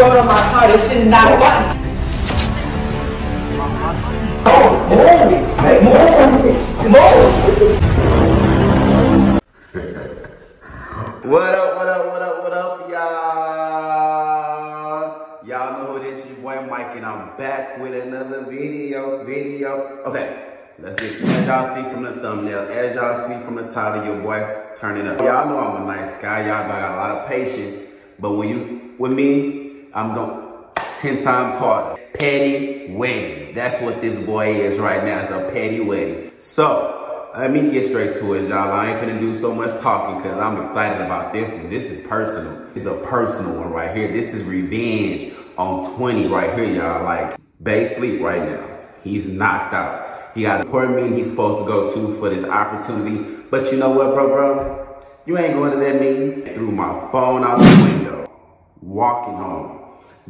word on my car. This shit is not button. What up, what up, what up, what up, y'all? Y'all know who this your boy Myke and I'm back with another video, video. Okay, let's get as y'all see from the thumbnail, as y'all see from the title, your boy turn it up. Y'all know I'm a nice guy, y'all know I got a lot of patience, but when you, with me, I'm going 10 times harder. Petty wedding, that's what this boy is right now, it's a petty wedding. So, let me get straight to it, y'all. I ain't gonna do so much talking because I'm excited about this one. This is personal. It's a personal one right here. This is revenge on 20 right here, y'all. Like, Bay sleep right now. He's knocked out. He got a important meeting he's supposed to go to for this opportunity. But you know what, bro, bro? You ain't going to that meeting. Threw my phone out the window, walking home.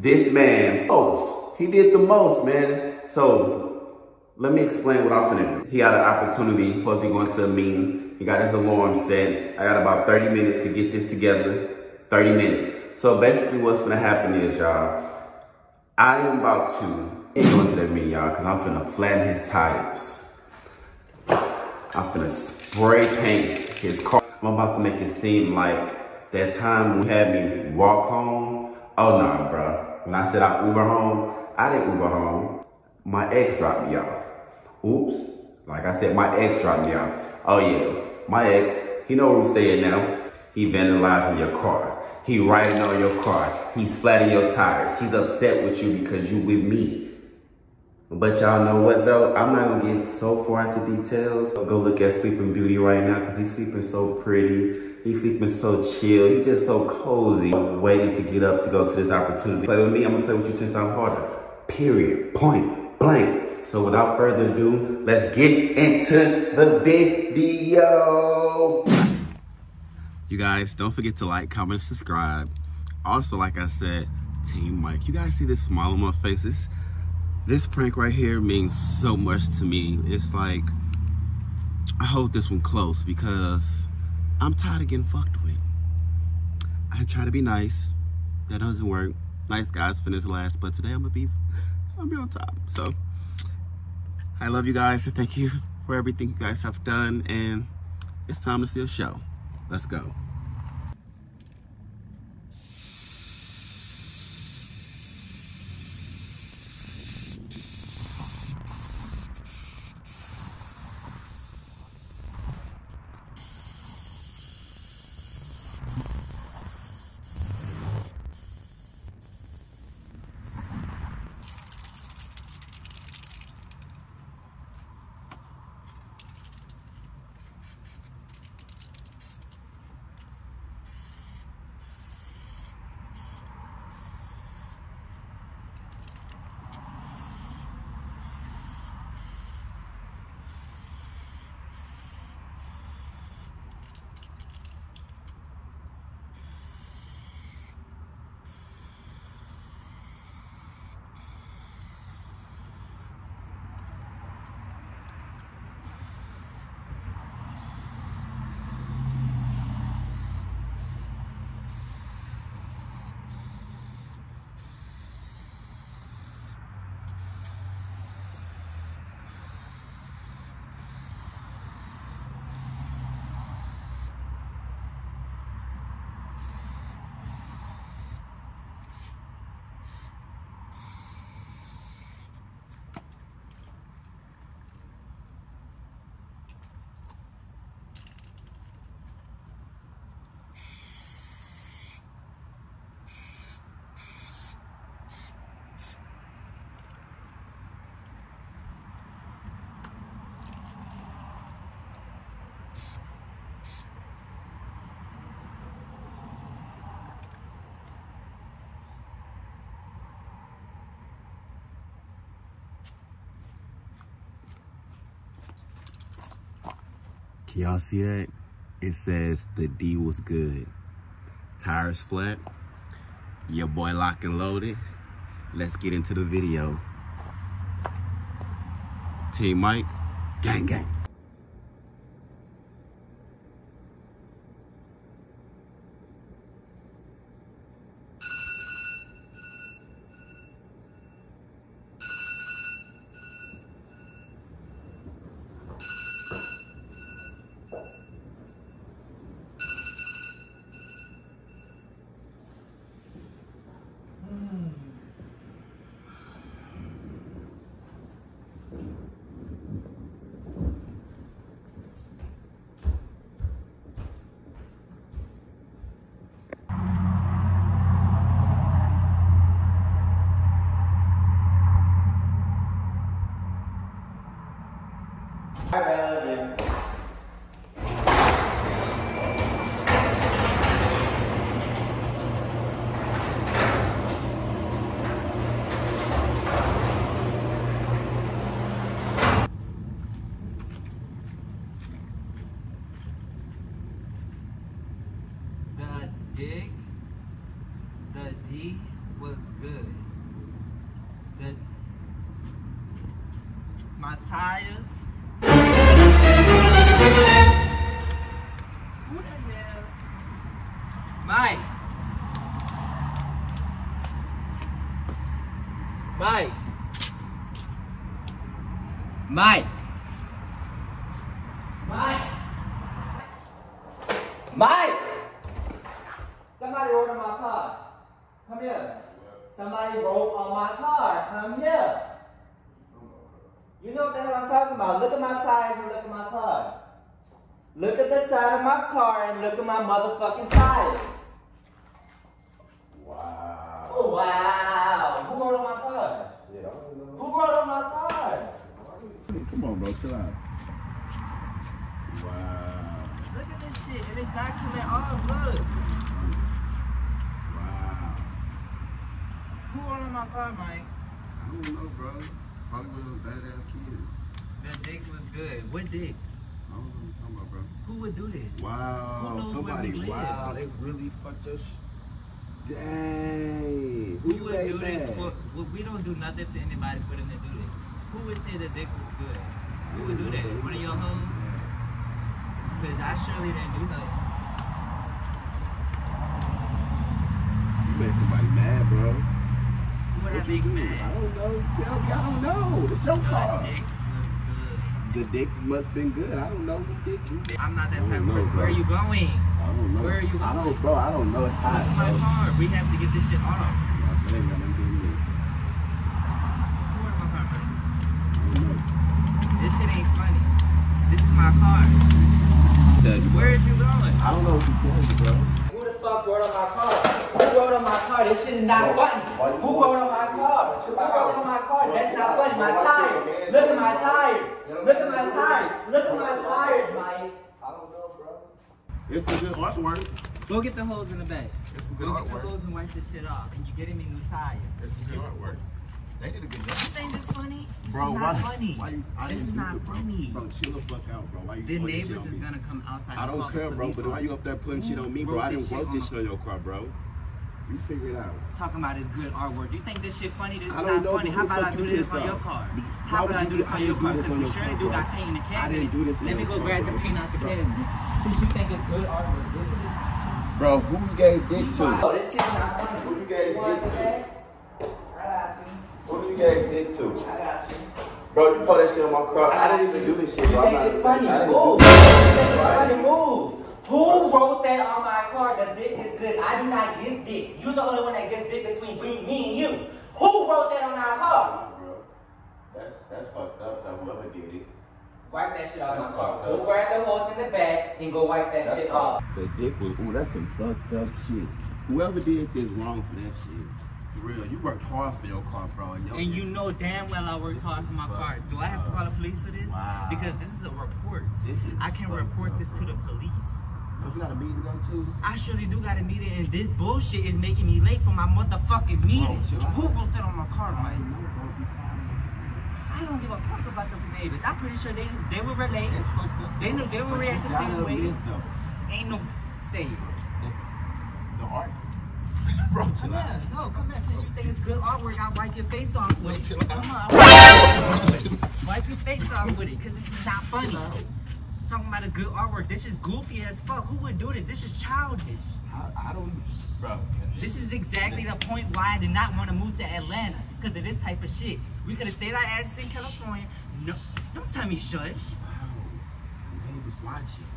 This man, most. He did the most, man. So let me explain what I'm finna do. He had an opportunity, supposed to be going to a meeting. He got his alarm set. I got about 30 minutes to get this together. 30 minutes. So basically what's gonna happen is, y'all, I am about to ain't going to that meeting, y'all, because I'm finna flatten his tires. I'm finna spray paint his car. I'm about to make it seem like that time we had me walk home. Oh, nah, bro. When I said I Uber home, I didn't Uber home. My ex dropped me off. Oops. Like I said, my ex dropped me off. Oh yeah, my ex, he know where we stay at now. He vandalizing your car. He riding on your car. He's flatting your tires. He's upset with you because you with me. But y'all know what though? I'm not gonna get so far into details. Go look at Sleeping Beauty right now because he's sleeping so pretty. He's sleeping so chill. He's just so cozy. I'm waiting to get up to go to this opportunity. Play with me, I'm gonna play with you 10 times harder. Period. Point blank. So without further ado, let's get into the video. You guys, don't forget to like, comment, subscribe. Also, like I said, Team Myke. You guys see this smile on my face? This prank right here means so much to me. It's like, I hold this one close because I'm tired of getting fucked with. I try to be nice. That doesn't work. Nice guys finish last, but today I'm gonna be, I'm gonna be on top. So I love you guys and thank you for everything you guys have done. And it's time to see a show. Let's go. Y'all see that? It says the D was good. Tires flat. Your boy lock and loaded. Let's get into the video. Team Myke, gang gang. Myke. Myke. Myke. Myke. Somebody on my car. Come here. Somebody wrote on my car. Come here. You know what the hell I'm talking about. Look at my tires and look at my car. Look at the side of my car and look at my motherfucking tires. Wow. Oh, wow. Who wrote on my car? Shit, I don't know. Who wrote on my car? Come on, bro. Chill out. Wow. Look at this shit. And it's document all look. Wow. Who wrote on my car, Myke? I don't know, bro. Probably one of those badass kids. The dick was good. What dick? I don't know what you're talking about, bro. Who would do this? Wow. Who knows where Somebody, we live? wow. They really fucked us. Dang. Who, Who would do this for? Well, we don't do nothing to anybody for them to do this. Who would say the dick was good? Who would do that? One of your hoes? Because I surely didn't do nothing. You made somebody mad, bro. Who would I What you make do? mad? I don't know. Tell me. I don't know. It's your The car. dick was good. The dick must been good. I don't know who dick you. I'm not that type of person. bro. Where are you going? I don't know. Where are you I don't, bro. I don't know. It's Look hot, at my bro. car. We have to get this shit off. My man got them doing this. Who wrote my car. I don't. This shit ain't funny. This is my car. Tell you. Where is you going? I don't know what to tell you, bro. Who the fuck wrote on my car? Who wrote on my car? This shit is not Bro, funny. why you Who doing wrote on my car? Who wrote on my car? That's not funny. My tires. Look at my tires. Look at my tires. Look at my tires, Myke. I don't know, bro. It's a good artwork. Go get the holes in the bag. It's some good Go get the artwork. holes and wipe this shit off. And you're getting me new tires. It's some good artwork. They did a good You job. think this funny? This Bro, is not why, funny. why you, I this didn't is not it, bro. funny. Bro, chill the fuck out, bro. Why you The putting this shit neighbors is gonna come outside. I don't care, bro, but on why you up there putting Who shit on me, bro? I didn't shit wrote on this shit on your car, bro. You figure it out. Talking about his good artwork. You think this shit funny? This is not know, funny. How the about I fuck do you this on your car? How would about I do do- this on your car? Because on we your surely do bro. got paint in the I didn't do this Let me go grab the paint out the cabinet. Since you think it's good artwork, this shit. Bro, who you gave dick to? Oh, this shit not funny. Who you gave You dick to? I got you. Who you gave dick to? I got you. Bro, you put that shit on my car. I didn't even do this shit, You bro. I'm think it's funny? I Move. You think it's funny? Move. Who wrote that on my car? The dick is good. I do not give dick. You're the only one that gives dick between me, me and you. Who wrote that on our car? Bro, that's that's fucked up. That whoever did it. Wipe that shit off my car. Go up. grab the hose in the back and go wipe that That's shit off. The dick was. Ooh, that's some fucked up shit. Whoever did this wrong for that shit. For real, you worked hard for your car, bro. And, your And you know damn well I worked hard for my car. Do I have to call the police for this? Wow. Because this is a report. This is I can report up, this to the police. Don't you got a meeting to go to? I surely do got a meeting, and this bullshit is making me late for my motherfucking meeting. chill out. Who wrote that on my car, I Myke? don't know, bro. Be quiet. I don't give a fuck about the neighbors. I'm pretty sure they they will relate. They know- they will react the same way. Ain't no say. it. The art. bro, Come here, no, come here. Since you think it's good artwork, I'll wipe your face off with it. Come on, wipe your face off with it, cause this is not funny. Talking about it's good artwork. This is goofy as fuck. Who would do this? This is childish. I, I don't, bro. This is exactly the point why I did not want to move to Atlanta because of this type of shit. We could have stayed our asses in California. No, don't tell me shush. Wow, Neighbors watching.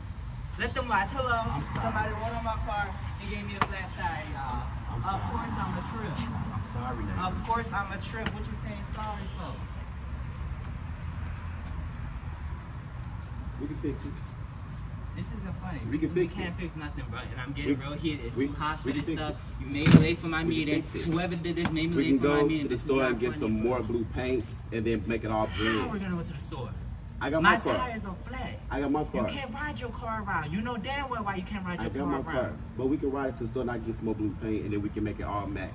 Let them watch. Hello. I'm sorry. Somebody went on my car and gave me a flat tire, y'all. Of sorry. course I'm a trip. I'm sorry, neighbors. Of course I'm a trip. What you saying sorry for? We can fix it. This isn't funny. We can fix can't it. fix nothing, bro. And I'm getting We- real heated. It's we- too hot for we this stuff. it. You made me late for my We meeting. Whoever did this made me late for my meeting. We can go to the This store and get some more blue paint and then make it all How green. we're gonna go to the store? I got my, My car. tires are flat. I got my car. You can't ride your car around. You know damn well why you can't ride I your got car my around. car. But we can ride it to the store and I get some more blue paint and then we can make it all match.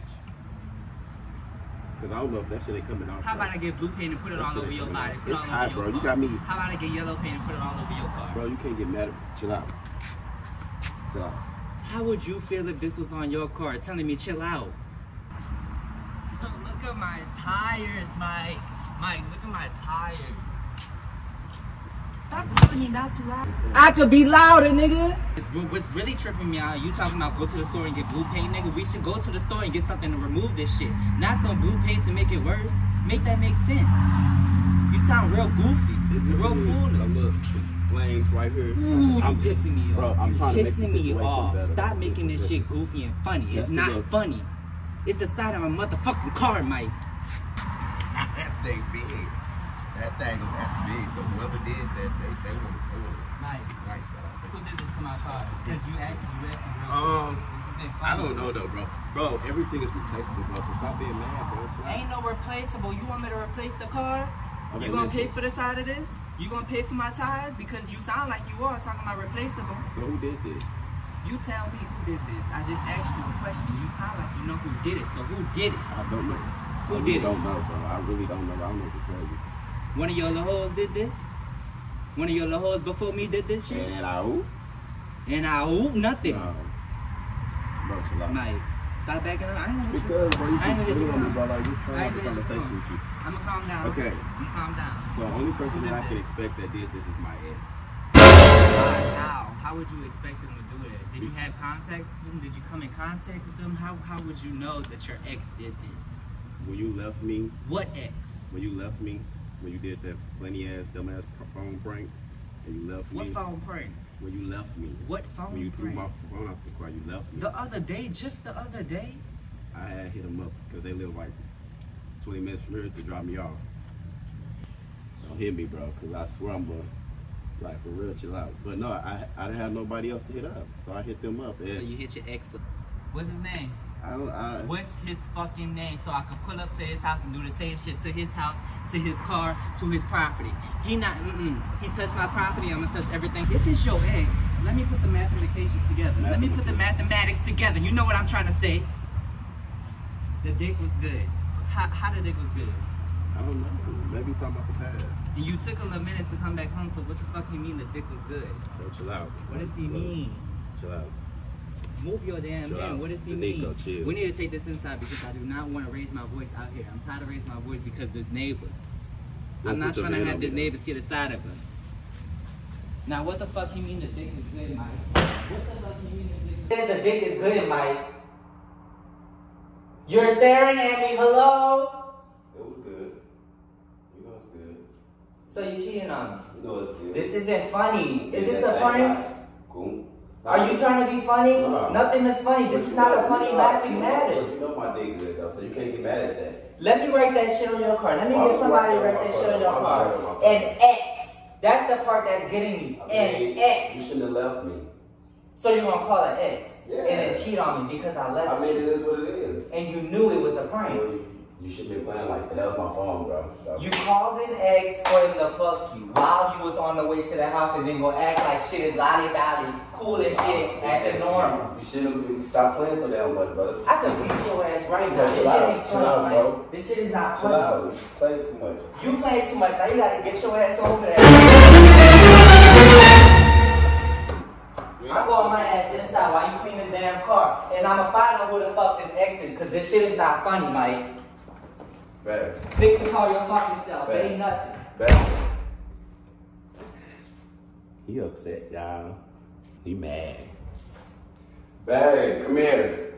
Cause I don't know if that shit ain't coming off. How bro. about I get blue paint and put it That all shit over your body? Put It's all hot, bro. your You got me. How about I get yellow paint and put it all over your car? Bro, you can't get mad at Chill out. Chill out. How would you feel if this was on your car telling me chill out? Look at my tires, Myke. Myke, look at my tires. Stop telling me not too loud. I could be louder, nigga. What's really tripping me out, you talking about go to the store and get blue paint, nigga. We should go to the store and get something to remove this shit. Not some blue paint to make it worse. Make that make sense. You sound real goofy. Real foolish. Look, flames right here. Ooh, I'm you're pissing me bro, off. I'm trying you're to make me off. better. Stop making this shit goofy and funny. It's Yes, not is. funny. It's the side of a motherfucking car, Myke. that thing big. That thing, that's big. So whoever did that, they they were they were nice. uh, who did this to my car? Because you act, you acting real. Um. I don't know though, bro. Bro, everything is replaceable, bro. So stop being mad, bro. Ain't no replaceable. You want me to replace the car? Okay, you gonna listen. pay for the side of this? You gonna pay for my tires? Because you sound like you are talking about replaceable. So who did this? You tell me who did this. I just asked you a question. You sound like you know who did it. So who did it? I don't know. Who I did really it? don't know, bro. I really don't know. I don't know what to tell you. One of your little hoes did this? One of your little hoes before me did this shit? And I who? And I oop nothing. No. Myke, stop backing up. I ain't gonna get you. Because, bro, you I ain't keep gonna get you screwing me, bro. Like, I trying to have a gonna get you conversation calm. with you. I'm gonna calm down. Okay. I'm gonna calm down. So the only person that I can expect that did this is my ex. How? How would you expect them to do it? Did you have contact with them? Did you come in contact with them? How, how would you know that your ex did this? When you left me, What ex? when you left me, when you did that plenty ass, dumbass pr- phone prank, and you left What me, What phone prank? when you left me, What phone prank? when you threw my phone out the car, you left me. The other day, just the other day? I had hit them up because they live like 20 minutes from here to drop me off. Don't hit me, bro, because I swear I'm going like for real, chill out. But no, I I didn't have nobody else to hit up, so I hit them up. And So you hit your ex. What's his name? I What's his fucking name? So I could pull up to his house and do the same shit to his house, to his car, to his property. He not, mm-mm. He touched my property, I'm gonna touch everything. If it's your ex, let me put the mathematications together. Let me put the mathematics together. You know what I'm trying to say? The dick was good. How, how the dick was good? I don't know. Maybe talking about the past. And you took a little minute to come back home, so what the fuck you mean the dick was good? Bro, chill out. What does he mean? Chill out. Move your damn Chill hand. out. What does he Niko, mean? chill. We need to take this inside because I do not want to raise my voice out here. I'm tired of raising my voice because there's neighbors. Don't I'm not trying to have this neighbor see the side of us. Now, what the fuck you mean the dick is good, Myke? What the fuck you mean the dick is Says the dick is good, Myke. You're staring at me. Hello. It was good. You know it's good. So you cheating on me? You know it's good. This isn't funny. Is Yeah, this a thank prank? Cool. Are you trying to be funny? No. Nothing is funny. This is not a funny laughing matter. But you know my dick good though, so you can't get mad at that. Let me write that shit on your car. Let me Why get somebody to write that shit on your my car. car? Why would you write An X. That's the part that's getting me. An You X. You shouldn't have left me. So you're gonna call it X Yeah. and then cheat on me because I left I mean, it you is what it is. and you knew it was a prank. You, you shouldn't be playing like that. That was my phone, bro. So. You called an X for him to fuck you while you was on the way to the house and then go act like shit is lolly dolly, cool and shit, acting normal. You shouldn't be, stop playing so damn much, brother. I could beat your ass right now. This shit ain't chill funny, out, bro. This shit is not Chill funny. out. You play too much. You play too much. Now you gotta get your ass over there. I go on my ass inside while you clean this damn car. And I'ma find out who the fuck this ex is, cause this shit is not funny, Myke. Back. Fix the car your fucking self. It ain't nothing. Back. He upset, y'all. He mad. Babe, come here.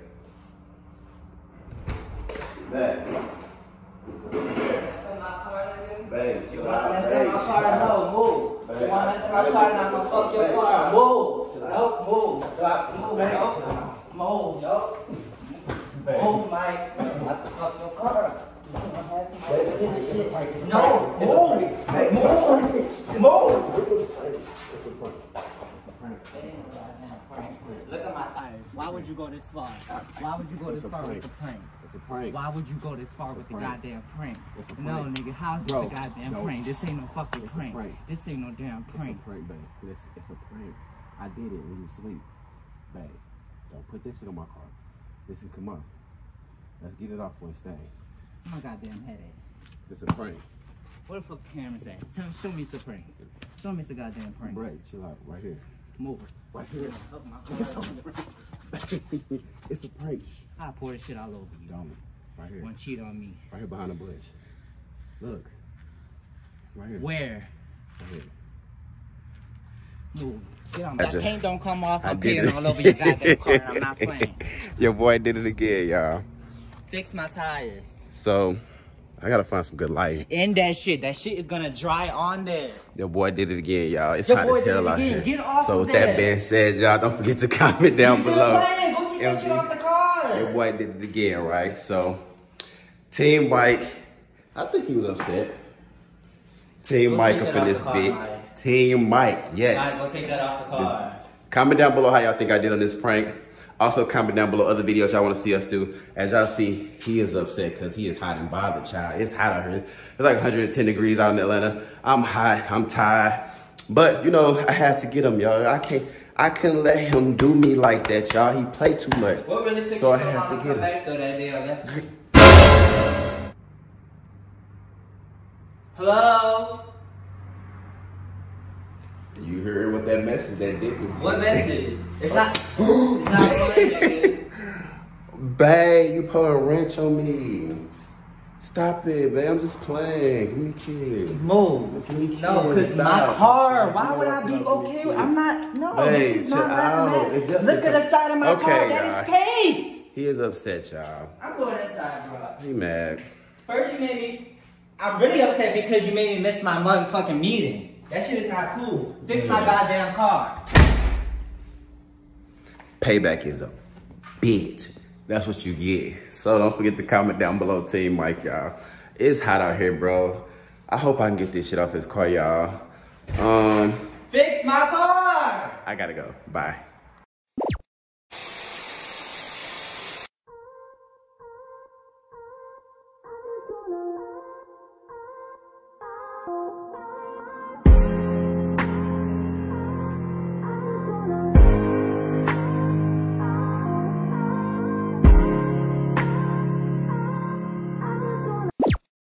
Back. Mess in my car, nigga. Babe, You chill wanna out. mess in my Babe, car? chill out. No, move. You Babe, wanna mess in I- my car? Now I'm gonna fuck your Babe, car. Move. chill out. Nope, move. Move, Babe, nope. chill out. Move, nope. Move, Myke. I'm about to fuck your car. You wanna have somebody to hit this shit? No, move. Move. Move. Look at my tires. Why would you go this far? Why would you go this far with the prank? It's a prank. Why would you go this far with the goddamn prank? It's a No, nigga, how's this Bro, a goddamn no. prank? This ain't no fucking prank. prank. This ain't no damn prank. It's prank. a prank, babe. It's, it's a prank. I did it when you sleep. Babe, don't put this shit on my car. Listen, come on. Let's get it off for a stain. My goddamn headache. It's a prank. Where the fuck cameras at? Tell, show me it's a prank. Show me it's a goddamn prank. Right, chill out. Right here. Move. Right here. Help my car. it's a prank. I pour this shit all over you. Don't. Right here. Want to cheat on me? Right here behind the bush. Look. Right here. Where? Right here. Move. Get on. That just- paint don't come off. I I'm did peeing all over your goddamn car. I'm not playing. Your boy did it again, y'all. Fix my tires. So, I gotta find some good light. In that shit. That shit is gonna dry on there. Your boy did it again, y'all. It's Your hot boy as did hell it out again. here. Get off so with that being said, y'all, don't forget to comment down still below. Go take that shit off the car. Your boy did it again, right? So, Team Myke, I think he was upset. Team Go Myke up in this bit. Myke. Team Myke, yes. Guys, go take that off the car. Comment down below how y'all think I did on this prank. Also, comment down below other videos y'all want to see us do. As y'all see, he is upset because he is hot and bothered, child. It's hot out here. It's like 110 degrees out in Atlanta. I'm hot. I'm tired. But, you know, I had to get him, y'all. I can't, I couldn't let him do me like that, y'all. He played too much. What really took So I you so have long to get come him. back though that day I left? Hello? You heard what that message that dick was What message? It's not. it's not related. Babe, you put a wrench on me. Stop it, babe. I'm just playing. Give me a kiss. Move. Give me No, because my car. Why would I be okay with? I'm not. No, Hey, this is not out. mathematics. It's just Look at the side of my Okay, car. That is paint. He is upset, y'all. I'm going inside, bro. He mad. First, you made me. I'm really upset because you made me miss my motherfucking meeting. That shit is not cool. Fix my goddamn car. Payback is a bitch. That's what you get. So don't forget to comment down below, Team Myke, y'all. It's hot out here, bro. I hope I can get this shit off his car, y'all. Um, Fix my car. I gotta go. Bye.